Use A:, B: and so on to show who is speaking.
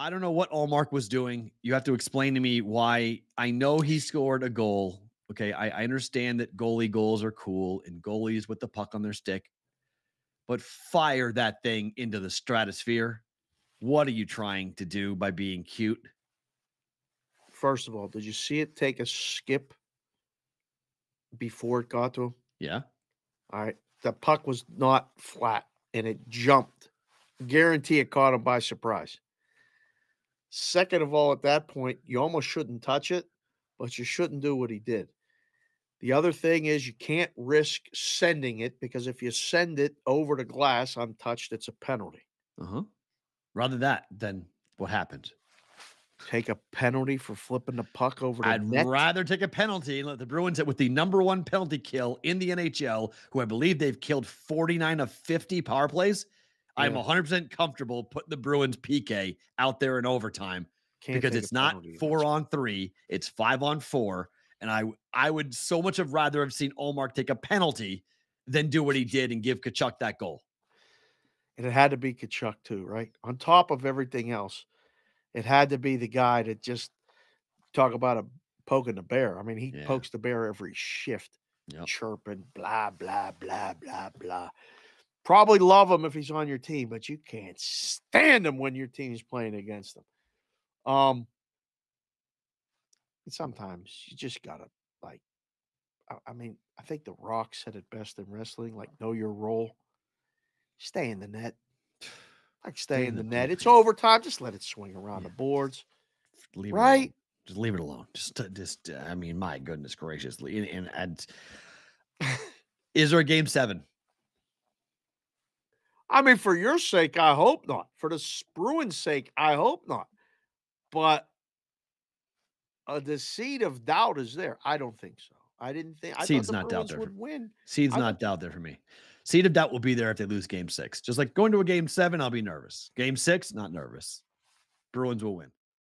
A: I don't know what Ullmark was doing. You have to explain to me why. I know he scored a goal. Okay, I, I understand that goalie goals are cool and goalies with the puck on their stick, but fire that thing into the stratosphere. What are you trying to do by being cute?
B: First of all, did you see it take a skip before it got to him?
A: Yeah.
B: All right. The puck was not flat and it jumped. Guarantee it caught him by surprise. Second of all, at that point, you almost shouldn't touch it, but you shouldn't do what he did. The other thing is you can't risk sending it because if you send it over the glass untouched, it's a penalty.
A: Uh huh. Rather that than what happened.
B: Take a penalty for flipping the puck over the
A: I'd
B: net.
A: rather take a penalty and let the Bruins with the number one penalty kill in the NHL, who I believe they've killed 49 of 50 power plays. I'm 100% comfortable putting the Bruins PK out there in overtime
B: Can't
A: because it's not four on three, it's five on four. And I I would so much have rather have seen Ullmark take a penalty than do what he did and give Tkachuk that goal.
B: And it had to be Tkachuk too, right? On top of everything else, it had to be the guy that just talk about a poking the bear. I mean, he
A: Yeah.
B: pokes the bear every shift,
A: Yep.
B: chirping, blah, blah, blah, blah, blah. Probably love him if he's on your team, but you can't stand him when your team's playing against him. Um, sometimes you just gotta like. I, I mean, I think The Rock said it best in wrestling, like know your role. Stay in the net. Like stay, in the, net. It's overtime. Just let it swing around the
A: Yeah.
B: boards.
A: Leave it.
B: Right?
A: Just leave it alone. Just, uh, just. uh, I mean, my goodness gracious. And, and, and is there a game seven?
B: I mean, for your sake, I hope not. For the Bruins' sake, I hope not. But uh, the seed of doubt is there. I don't think so. I didn't think. I
A: Seed's
B: thought the
A: not doubt there
B: would win.
A: Seed's
B: I
A: not doubt there for me. Seed of doubt will be there if they lose game six. Just like going to a game seven, I'll be nervous. Game six, not nervous. Bruins will win.